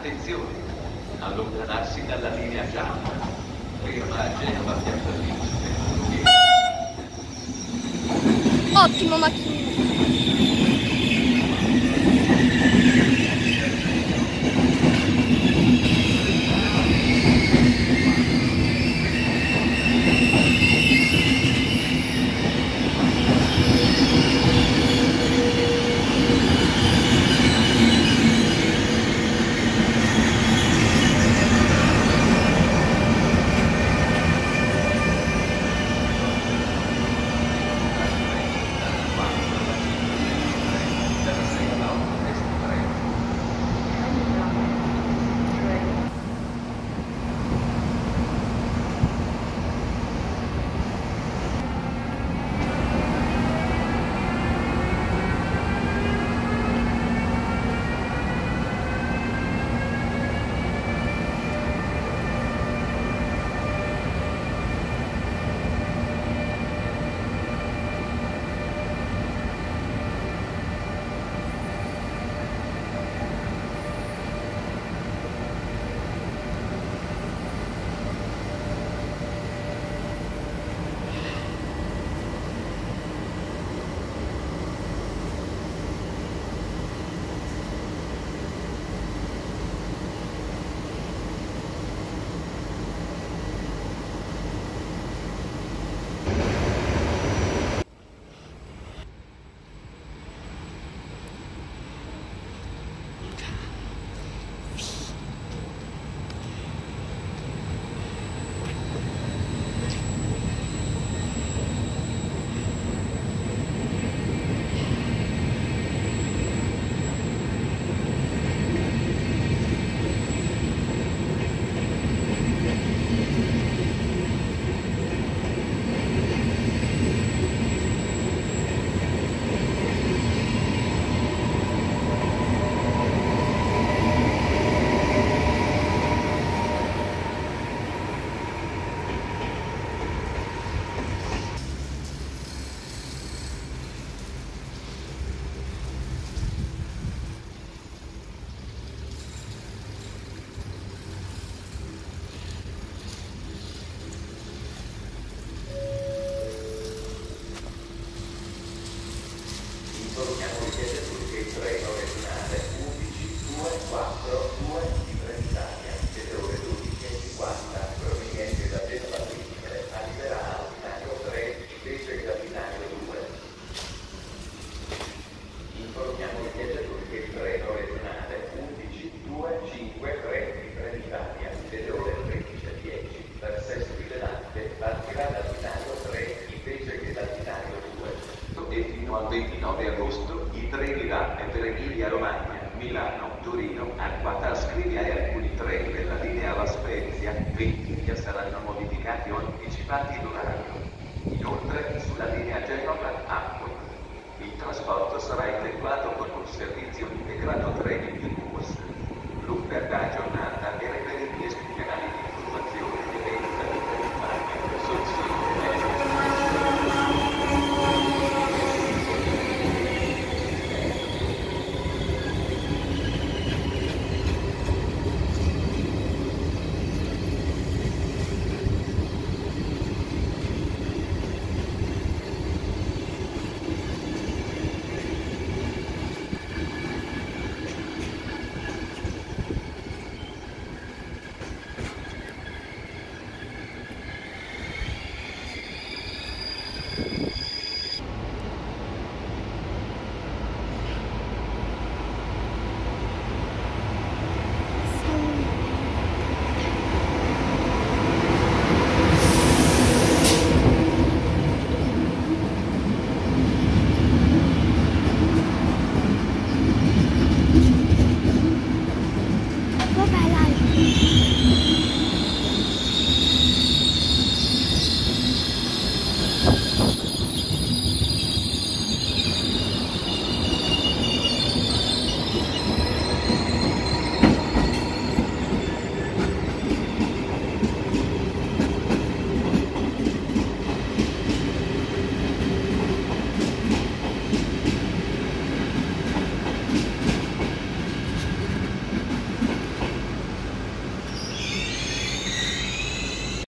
Attenzione, allontanarsi dalla linea gialla. Prima Genova Piazza Principe. Ottimo macchinino. 29 agosto i treni da Emilia Romagna, Milano, Torino, Acquata, Scrivia e alcuni treni della linea La Spezia, Ventimiglia saranno modificati o anticipati in orario. Inoltre, sulla linea Genova, Acqua, il trasporto sarà effettuato con un servizio integrato